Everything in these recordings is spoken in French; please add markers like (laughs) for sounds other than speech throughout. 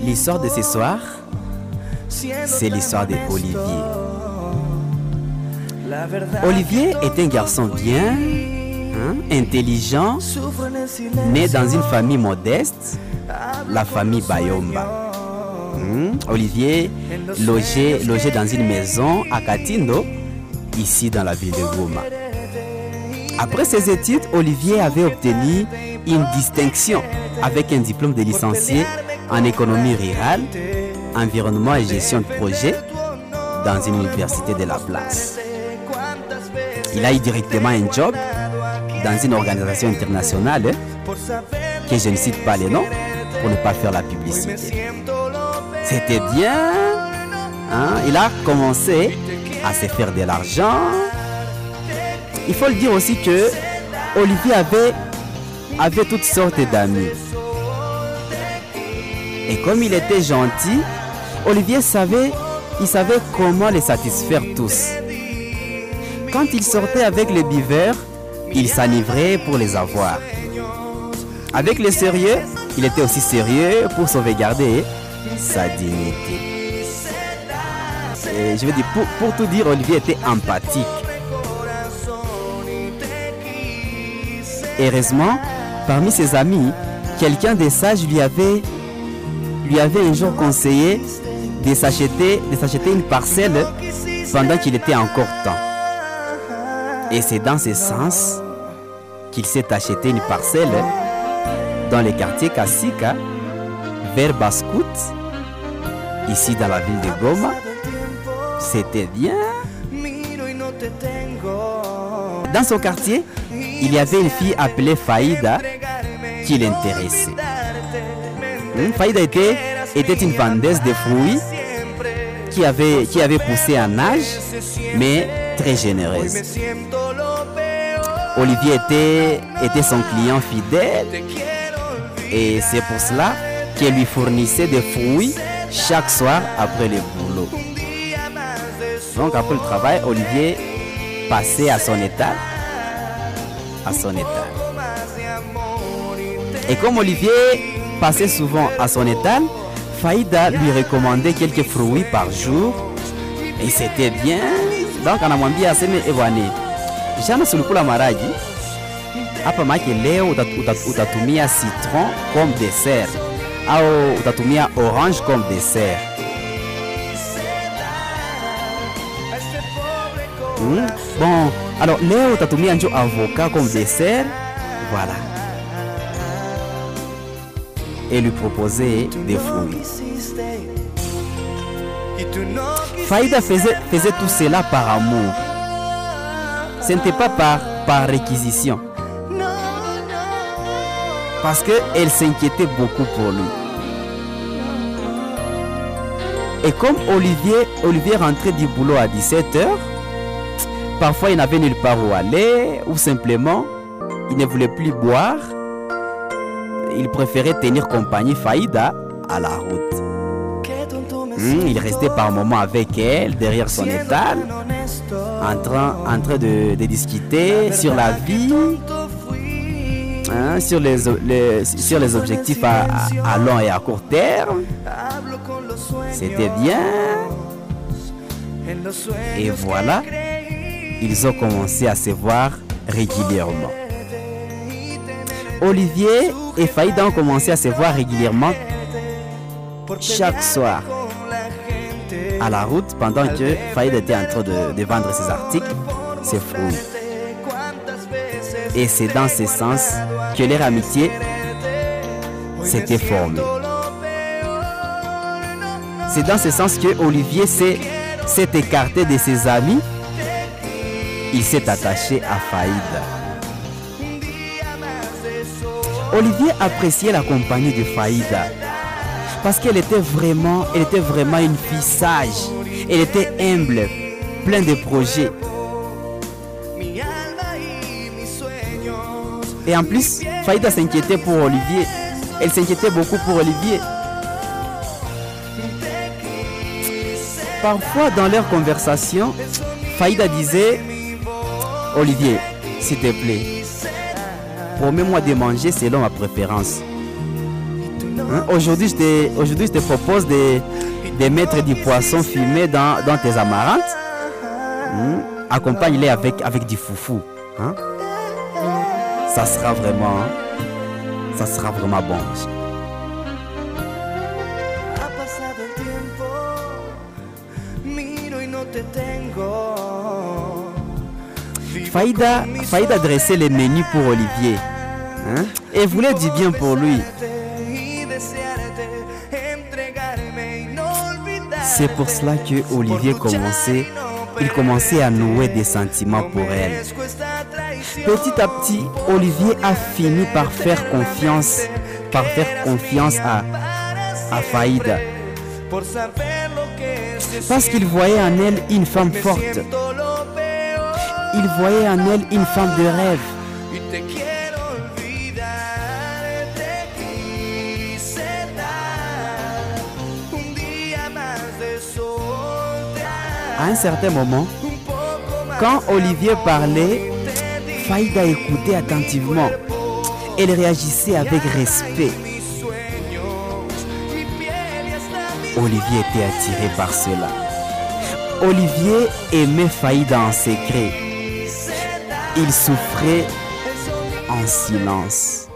L'histoire de ce soir, c'est l'histoire de Olivier. Olivier est un garçon bien, hein, intelligent, né dans une famille modeste, la famille Bayomba. Hmm, Olivier logé, logé dans une maison à Katindo, ici dans la ville de Goma. Après ses études, Olivier avait obtenu une distinction avec un diplôme de licencié en économie rurale, environnement et gestion de projet dans une université de la place. Il a eu directement un job dans une organisation internationale que je ne cite pas les noms pour ne pas faire la publicité. C'était bien. hein? Il a commencé à se faire de l'argent. Il faut le dire aussi que Olivier avait, avait toutes sortes d'amis. Et comme il était gentil, Olivier savait, il savait comment les satisfaire tous. Quand il sortait avec les biveurs, il s'enivrait pour les avoir. Avec le sérieux, il était aussi sérieux pour sauvegarder sa dignité. Et je veux dire, pour, tout dire, Olivier était empathique. Heureusement, parmi ses amis, quelqu'un de sage lui avait, lui avait un jour conseillé de s'acheter, de s'acheter une parcelle pendant qu'il était encore temps. Et c'est dans ce sens qu'il s'est acheté une parcelle dans le quartier Kasika, vers Baskout, ici dans la ville de Goma. C'était bien. Dans son quartier, il y avait une fille appelée Faïda qui l'intéressait. Faïda était, était une vendeuse de fruits qui avait, qui avait poussé en âge, mais très généreuse. Olivier était, était son client fidèle et c'est pour cela qu'elle lui fournissait des fruits chaque soir après le boulot. Donc après le travail, Olivier passait à son. À son état. Et comme Olivier passait souvent à son étal, Faïda lui recommandait quelques fruits par jour. Et c'était bien. Donc anamwambia aseme ebwane, jana sulikula maragi hapa make leo utat- utat- utatumia citron comme dessert au utatumia orange comme dessert. Hmm? Bon, alors leo utatumia njo avocat comme dessert. Voilà. Et lui proposer des fruits. Faïda faisait, faisait tout cela par amour. Ce n'était pas par, par réquisition. Parce qu'elle s'inquiétait beaucoup pour lui. Et comme Olivier, Olivier rentrait du boulot à 17h, parfois il n'avait nulle part où aller, ou simplement il ne voulait plus boire. Il préférait tenir compagnie Faïda à la route. Hmm, il restait par moments avec elle, derrière son étal, en train, en train de, discuter sur la vie, hein, sur, les, objectifs à long et à court terme. C'était bien. Et voilà, ils ont commencé à se voir régulièrement. Olivier et Faïda ont commencé à se voir régulièrement chaque soir à la route pendant que Faïda était en train de, vendre ses articles, ses fruits. Et c'est dans ce sens que leur amitié s'était formée. C'est dans ce sens que Olivier s'est écarté de ses amis. Il s'est attaché à Faïda. Olivier appréciait la compagnie de Faïda parce qu'elle était vraiment, une fille sage. Elle était humble, pleine de projets. Et en plus, Faïda s'inquiétait pour Olivier. Elle s'inquiétait beaucoup pour Olivier. Parfois, dans leur conversation, Faïda disait Olivier, s'il te plaît, promets-moi de manger selon ma préférence. Hein? Aujourd'hui, je je te propose de, de mettre du poisson fumé dans, dans tes amarantes. Hein? Accompagne-les avec, avec du foufou. Hein? Ça sera vraiment, ça sera vraiment bon. Faïda, Faïda dressait les menus pour Olivier. Hein? Et voulait du bien pour lui. C'est pour cela que Olivier commençait, il commençait à nouer des sentiments pour elle. Petit à petit, Olivier a fini par faire confiance, par faire confiance à, Faïda. Parce qu'il voyait en elle une femme forte. Il voyait en elle une femme de rêve. À un certain moment, quand Olivier parlait, Faïda écoutait attentivement. Elle réagissait avec respect. Olivier était attiré par cela. Olivier aimait Faïda en secret. Il souffrait en silence.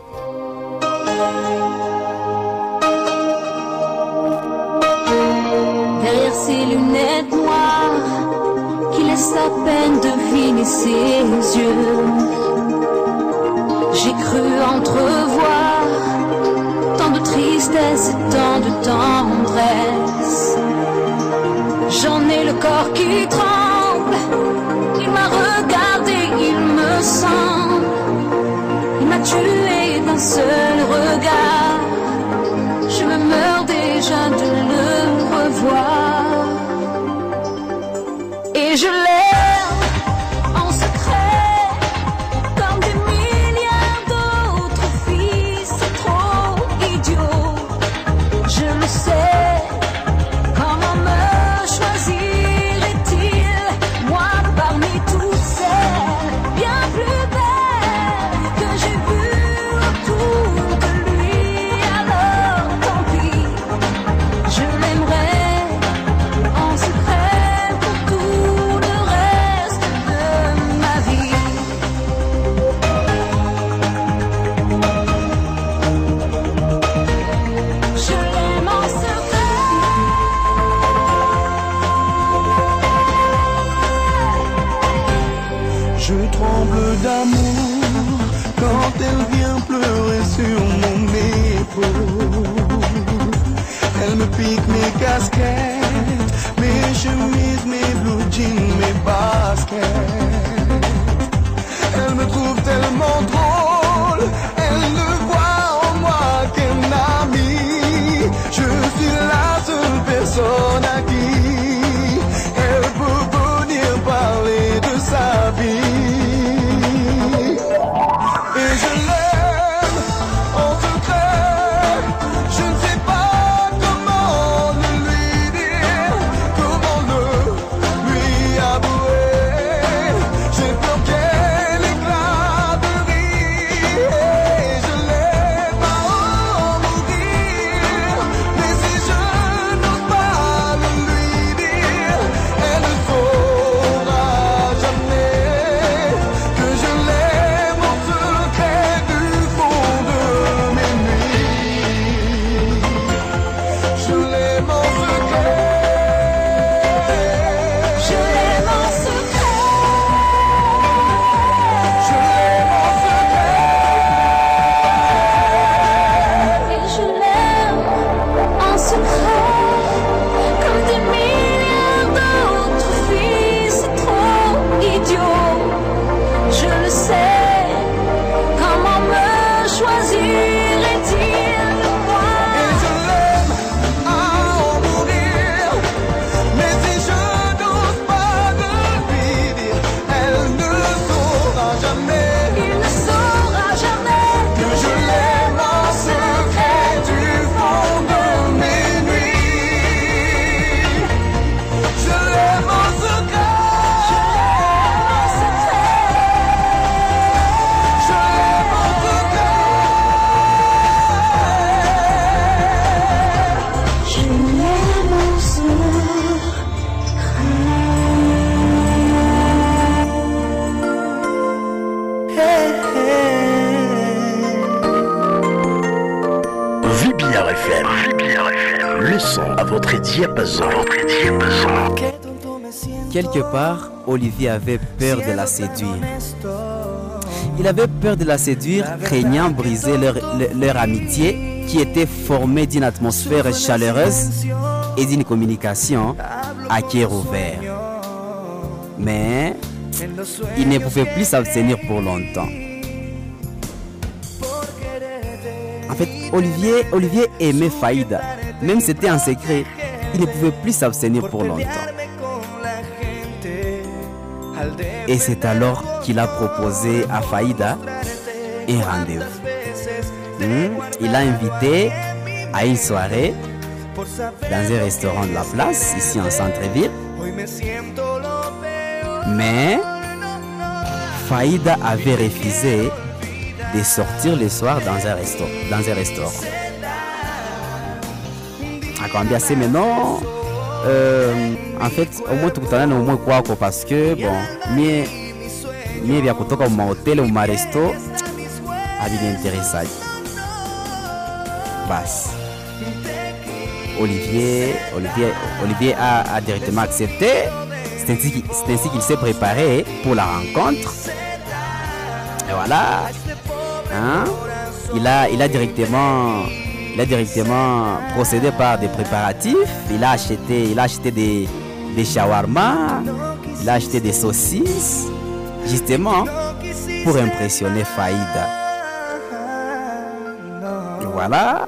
Derrière ses lunettes noires qui laissent à peine deviner ses yeux, d'un seul regard. Vient pleurer sur mon épaule. Elle me pique mes casquettes, mes chemises, mes blue jeans, mes baskets. Elle me trouve tellement Quelque part, Olivier avait peur de la séduire. Il avait peur de la séduire, craignant briser leur, amitié qui était formée d'une atmosphère chaleureuse et d'une communication à cœur ouvert. Mais il ne pouvait plus s'abstenir pour longtemps. En fait, Olivier, Olivier aimait Faïda. Même si c'était en secret, il ne pouvait plus s'abstenir pour longtemps. Et c'est alors qu'il a proposé à Faïda un rendez-vous. Hmm, Il l'a invité à une soirée dans un restaurant de la place, ici en centre-ville. Mais Faïda avait refusé de sortir le soir dans un, resto, dans un restaurant. Akamwambia aseme no euh, en fait umwe tukutana umwe kwako parce que bon mie mie vya kutoka mu mahoteli mu maresto haviniinteresaji basi Olivier, Olivier, Olivier a, directement accepté. C'est ainsi, ainsi qu'il s'est préparé pour la rencontre. Et voilà. Hein? Il, a, il, a directement, il a directement procédé par des préparatifs. Il a acheté, il a acheté des, des shawarma. Il a acheté des saucisses. Justement pour impressionner Faïda. Voilà.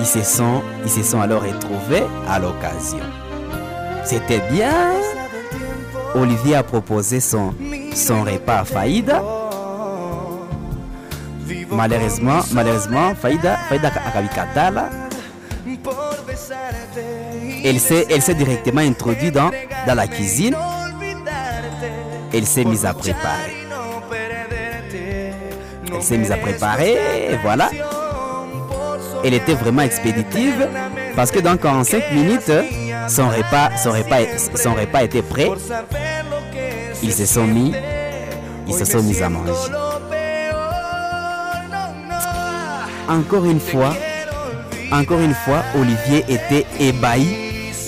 Ils se sont, alors retrouvés à l'occasion. C'était bien. Olivier a proposé son repas à Faïda. Malheureusement, malheureusement, Faïda, Faïda akabikatala. Elle s'est, directement introduite dans, la cuisine. Elle s'est mise à préparer. Elle s'est mise à préparer, voilà. Elle était vraiment expéditive parce que dans 45 minutes, son repas, était prêt. Ils se sont mis à manger. Encore une fois, encore une fois, Olivier était ébahi.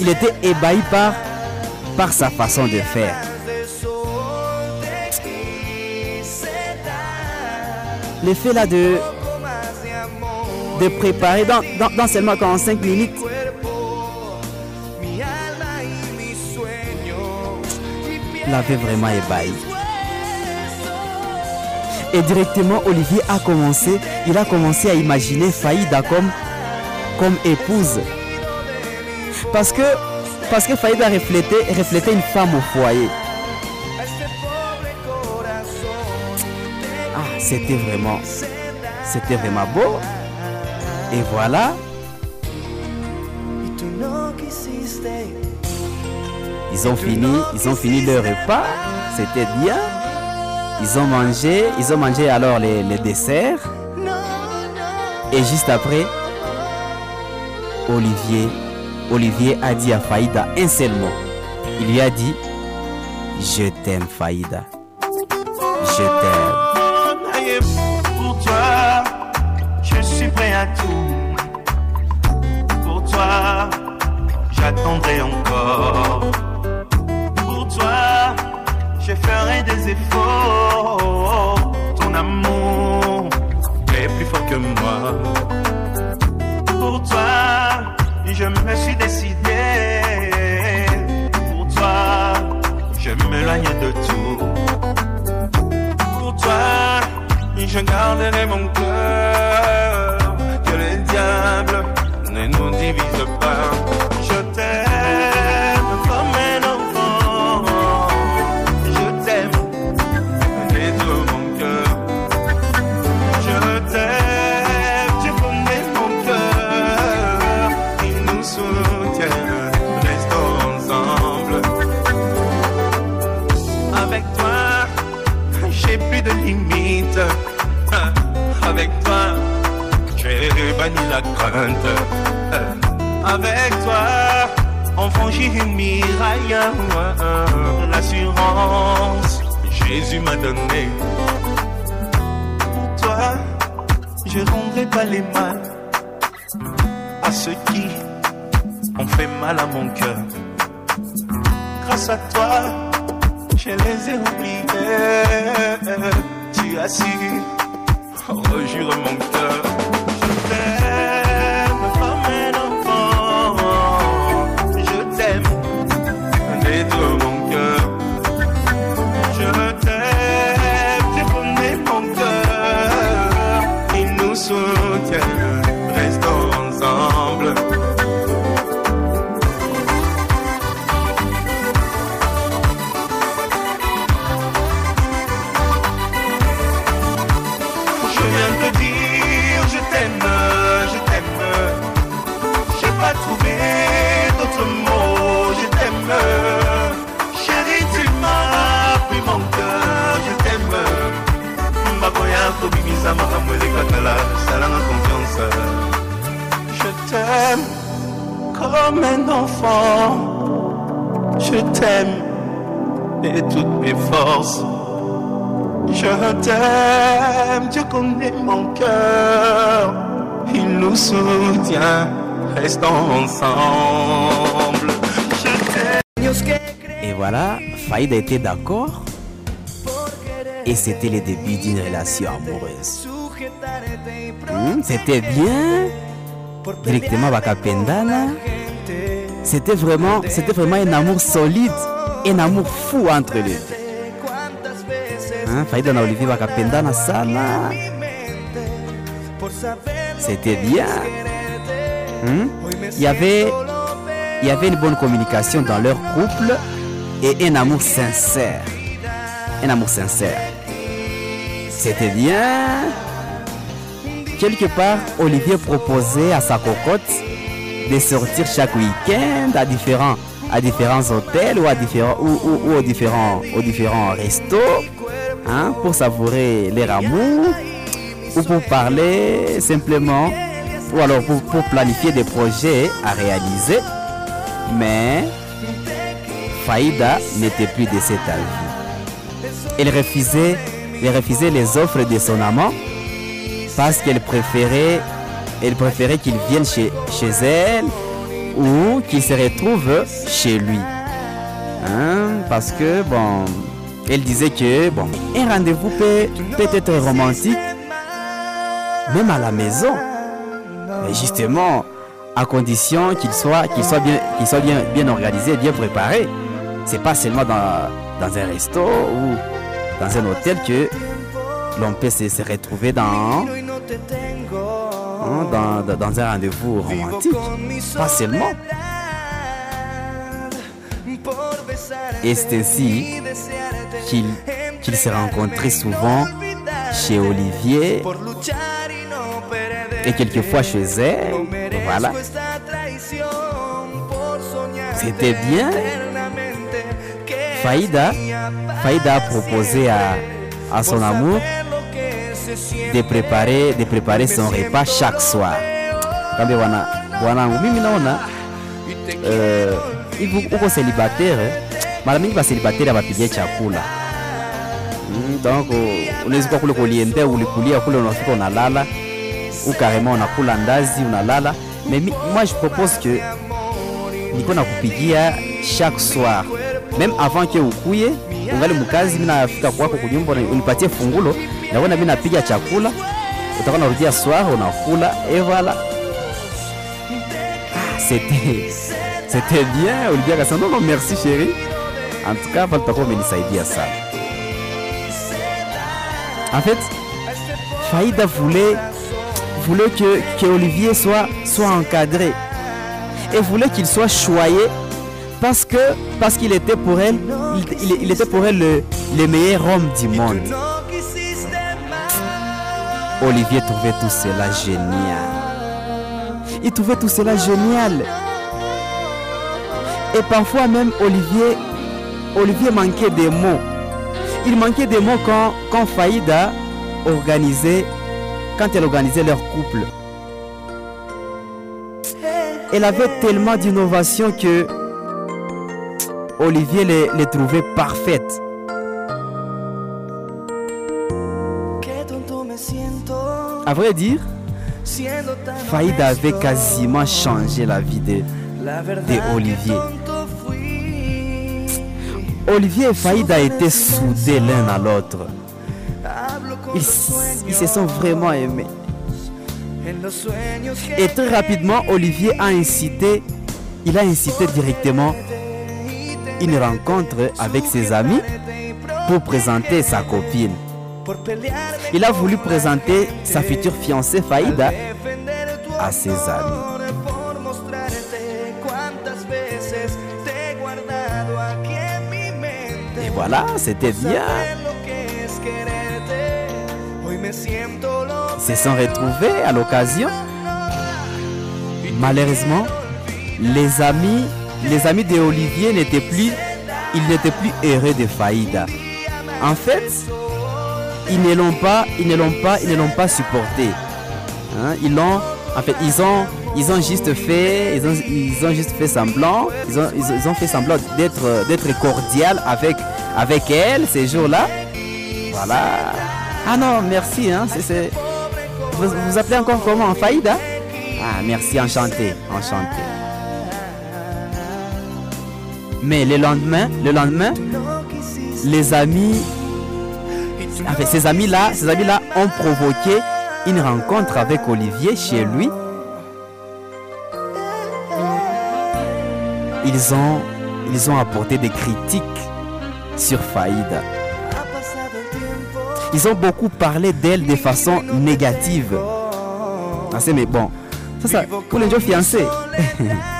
Il était ébahi par, par sa façon de faire. Le fait là de, de préparer dans, dans, dans seulement 45 minutes. l'avait vraiment ébahi. Et directement, Olivier a commencé, il a commencé à imaginer Faïda comme, comme épouse. Parce que, parce que Faïda reflétait, reflétait une femme au foyer. Ah, c'était vraiment, c'était vraiment beau. Et voilà, ils ont fini, ils ont fini leur repas. C'était bien. Ils ont mangé, ils ont mangé alors les, desserts. Et juste après, Olivier, Olivier a dit à Faïda un seul mot. Il lui a dit Je t'aime, Faïda. Je t'aime. Pour toi, je suis prêt à tout. Pour toi, j'attendrai encore. Je ferai des efforts. Ton amour est plus fort que moi. Pour toi, je me suis décidé. Pour toi, je m'éloigne de tout. Pour toi, je garderai mon cœur. Que le diable ne nous divise pas. Plus de limites. Avec toi, j'ai banni la crainte. Avec toi, on franchit une miraille. L'assurance, Jésus m'a donné. Pour toi, je rendrai pas les mal à ceux qui ont fait mal à mon cœur. Grâce à toi, je les ai oubliés. Tu as su rejurer mon cœur. Confiance. Je t'aime comme un enfant. Je t'aime de toutes mes forces. Je t'aime, tu connais mon cœur. Il nous soutient, restons ensemble. Je t'aime. Et voilà, Faïda était d'accord. Et c'était le début d'une relation amoureuse. Hmm, c'était bien. Directement Bakapendana. C'était vraiment, c'était vraiment un amour solide, un amour fou entre les deux. Hein, Faïda Olivier Bakapendana sana. C'était bien. Hmm? Il y avait il y avait une bonne communication dans leur couple et un amour sincère. Un amour sincère. C'était bien. Quelque part, Olivier proposait à sa cocotte de sortir chaque week-end à différents, hôtels ou, à différents, ou, ou- aux, différents, aux restos hein, pour savourer leur amour ou pour parler simplement ou alors pour, pour planifier des projets à réaliser. Mais Faïda n'était plus de cet avis. Elle refusait, elle refusait les offres de son amant parce qu'elle préférait, elle préférait qu'il vienne chez, chez elle ou qu'il se retrouve chez lui. Hein, Parce que, bon, elle disait que, bon, un rendez-vous peut, peut être romantique, même à la maison. Mais justement, à condition qu'il soit, qu'il soit, bien, qu'il soit bien, bien organisé, bien préparé. C'est pas seulement dans, dans un resto ou dans un hôtel que l'on peut se, retrouver dans, hein, dans, dans- un rendez-vous romantique. Pas seulement. Et c'est ainsi qu'il qu'il se rencontrait souvent chez Olivier et quelquefois chez elle. Voilà. C'était bien. Faïda, Faïda a proposé à, à son amour de préparer, de préparer son repas chaque soir. Kambe wana bwanangu, mimi naona eh, hivi uko célibataire, mara mingi ba célibataire abapigie chakula. Mm, donc uh, unaweza kuwa kule kuliendea ulikulia kule unafika unalala ou carrément unakula ndazi unalala. Mais moi je propose que niko nakupigia chaque soir même avant que ukuye c'était bien non merci chérie. En tout cas pale utakuwa umenisaidia sana. En fait Faïda voulait voulait que, que Olivier soit, soit encadré. Et voulait qu'il soit choyé parce que parce qu'il était pour elle il, il- il était pour elle le, le meilleur homme du monde. Olivier trouvait tout cela génial. Il trouvait tout cela génial. Et parfois même Olivier Olivier manquait des mots. Il manquait des mots quand, quand Faïda organisait quand elle organisait leur couple. Elle avait tellement d'innovation que Olivier les, les trouvait parfaites. À vrai dire, Faïda avait quasiment changé la vie de, de Olivier. Olivier et Faïda étaient soudés l'un à l'autre. Ils, ils se sont vraiment aimés. Et très rapidement, Olivier a incité, il a incité directement une rencontre avec ses amis pour présenter sa copine. Il a voulu présenter sa future fiancée Faïda à ses amis. Et voilà, c'était bien. Se sont retrouvés à l'occasion. Malheureusement, les amis, les amis de Olivier n'étaient plus, ils n'étaient plus heureux de Faïda. En fait, ils ne l'ont pas, ils ne l'ont pas, ils ne l'ont pas supporté. Hein, Ils l'ont, en fait, ils ont, ils ont juste fait, ils ont, ils ont juste fait semblant, ils ont, ils ont- fait semblant d'être, d'être cordial avec, avec elle ces jours-là. Voilà. Ah non, merci. Hein, c'est, Vous, vous appelez encore comment? Faïda Ah, merci, enchanté, enchanté. Mais le lendemain, le lendemain, les amis, en fait, ces amis-là, ces amis-là ont provoqué une rencontre avec Olivier chez lui. Ils ont, ils ont apporté des critiques sur Faïda. Ils ont beaucoup parlé d'elle de façon négative. Ah, mais bon. Ça, ça, pour les gens fiancés. (laughs)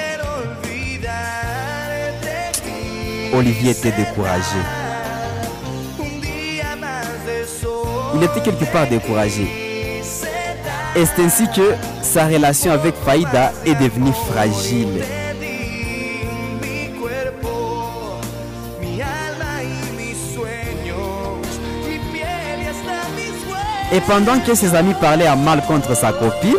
Olivier était découragé il était quelque part découragé et c'est ainsi que sa relation avec Faïda est devenue fragile? Et pendant que ses amis parlaient à mal contre sa copine,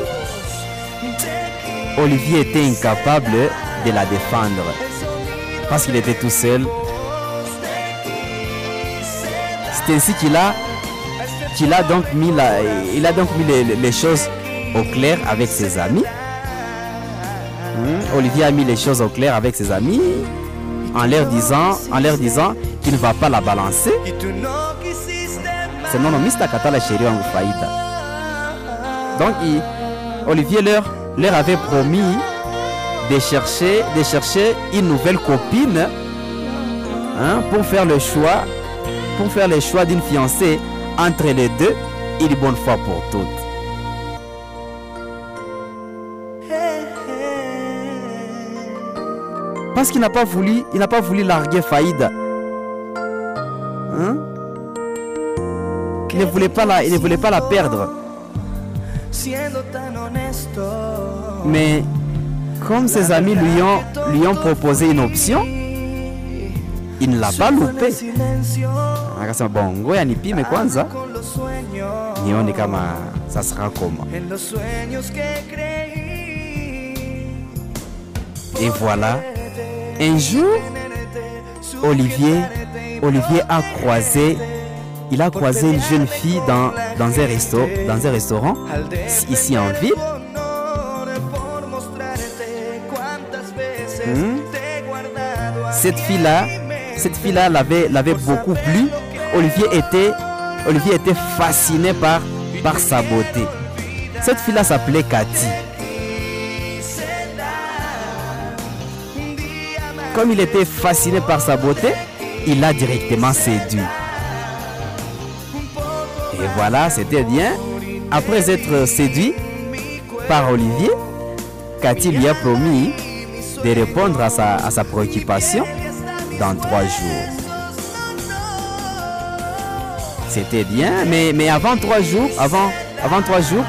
Olivier était incapable de la défendre. Parce qu'il était tout seul. C'est ainsi qu'il a, qu'il a donc mis, la- il a donc mis les, choses au clair avec ses amis. Hmm, Olivier a mis les choses au clair avec ses amis en leur disant, en leur disant qu'il ne va pas la balancer. C'est non, non, Mr. Katala chéri wangu faida. Donc, Olivier leur, leur avait promis de chercher, de chercher une nouvelle copine hein, pour faire le choix, pour faire le choix d'une fiancée entre les deux, une bonne fois pour toutes. Parce qu'il n'a pas voulu, il n'a pas voulu larguer Faïda. Hein? Il ne voulait pas la, il ne voulait pas la perdre. Mais comme ses amis lui ont, lui ont proposé une option, il ne l'a pas loupé. Akasema bon, ngoja nipime kwanza nione kama que creí. Et voilà, un jour, Olivier, Olivier a croisé, il a croisé une jeune fille dans, dans, un, resto, dans un restaurant ici en ville. Cette fille-là, cette fille-là l'avait, l'avait beaucoup plu. Olivier était, Olivier était fasciné par, par sa beauté. Cette fille-là s'appelait Cathy. Comme il était fasciné par sa beauté, il l'a directement séduit. Et voilà, c'était bien. Après être séduit par Olivier, Cathy lui a promis de répondre à sa, préoccupation dans trois jours. C'était bien, mais, avant trois jours, avant, trois jours,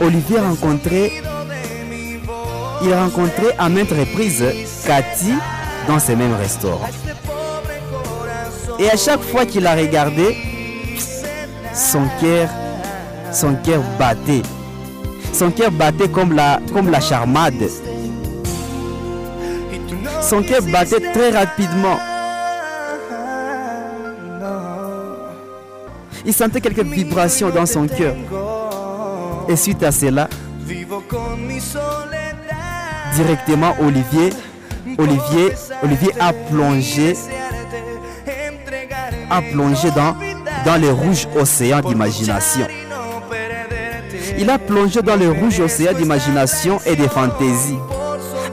Olivier a rencontré, il a rencontré à maintes reprises Cathy dans ces mêmes restaurants. Et à chaque fois qu'il a regardé, son cœur, son cœur battait. Son cœur battait la, comme la charmade. Son cœur battait très rapidement. Il sentait quelques vibrations dans son cœur. Et suite à cela, directement Olivier, Olivier, Olivier a plongé, a plongé dans, dans les rouges océans d'imagination. Il a plongé dans le rouge océan d'imagination et de fantaisie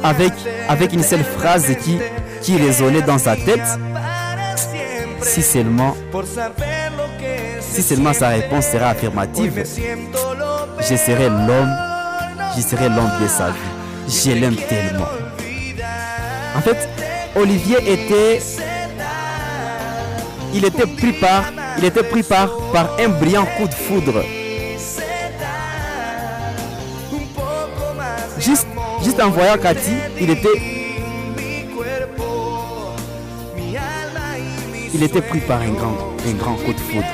avec, avec une seule phrase qui, qui résonnait dans sa tête. Si seulement, si seulement sa réponse sera affirmative, je serai l'homme, je serai l'homme de sa vie. Je l'aime tellement. En fait, Olivier était, il était pris par, il était pris par, par un brillant coup de foudre. Juste, en voyant Cathy, il était, il était pris par un grand, un grand coup de foudre.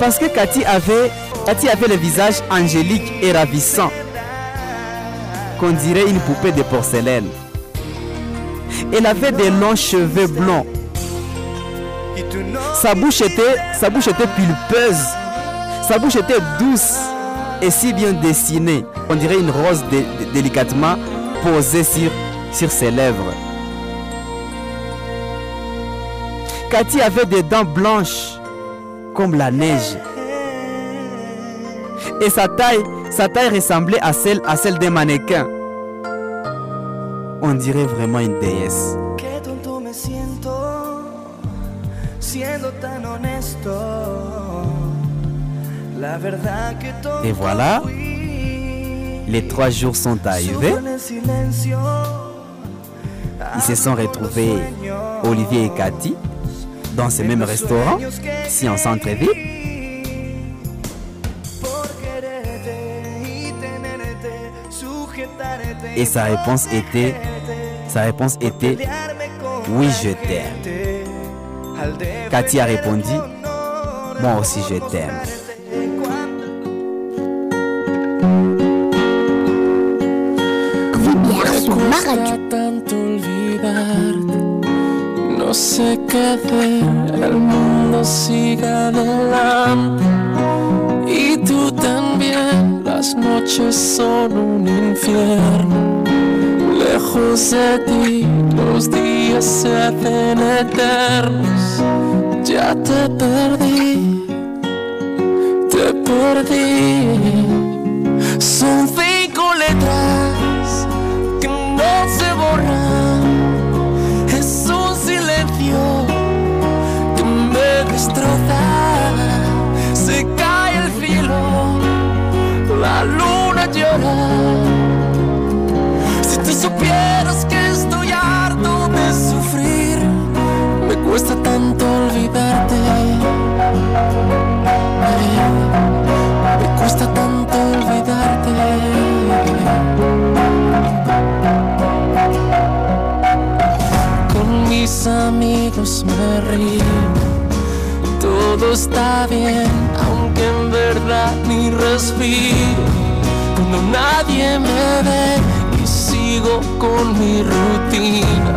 Parce que Cathy avait, avait le visage angélique et ravissant, qu'on dirait une poupée de porcelaine. Elle avait des longs cheveux blonds. Sa bouche était, sa bouche était pulpeuse. Sa bouche était douce et si bien dessinée. On dirait une rose dé- dé- délicatement posée sur, sur ses lèvres. Cathy avait des dents blanches comme la neige. Et sa taille, sa taille ressemblait à celle, à celle d'un mannequin. On dirait vraiment une déesse. Qué tonto me siento. Et voilà, les trois jours sont arrivés. Ils se sont retrouvés, Olivier et Cathy, dans ce même restaurant, ici en centre-ville. Et sa réponse était, sa réponse était, oui, je t'aime. Cathy a répondu, moi aussi je t'aime. No sé hacer, el mundo sigue adelante. Y tú también, las noches son un infierno. Lejos de ti, los días se hacen eternos. Ya te perdí, te perdí. Son supieras que estoy harto de sufrir, me cuesta tanto olvidarte. Me cuesta tanto olvidarte. Con mis amigos me río. Todo está bien, aunque en verdad ni respiro. Cuando nadie me ve con mi rutina.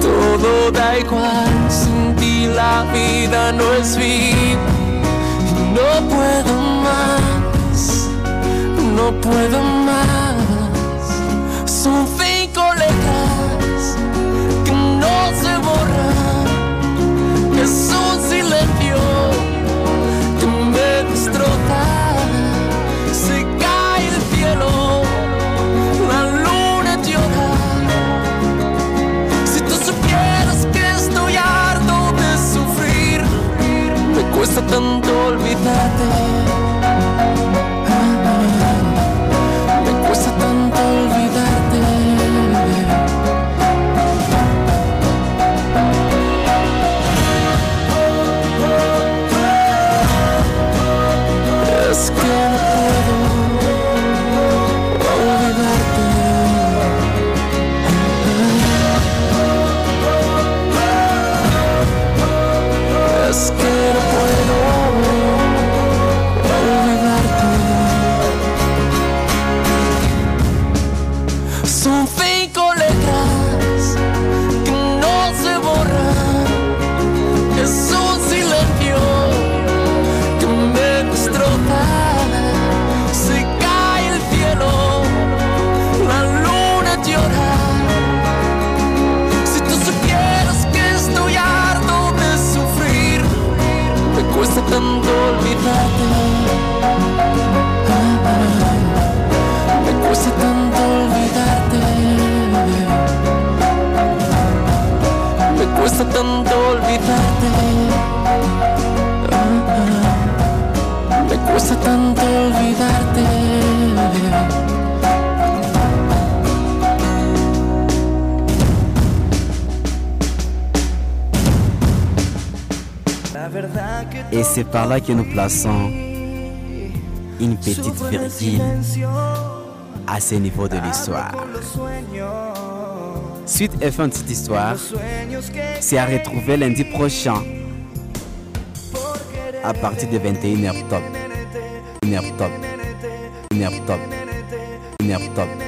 Todo da igual, sin ti la vida no es vida. No puedo más, no puedo más. Son c'est par là que nous plaçons une petite virgule à ce niveau de l'histoire. Suite et fin de cette histoire, c'est à retrouver lundi prochain à partir de 21h top. 1h top. 1h top. 1h top.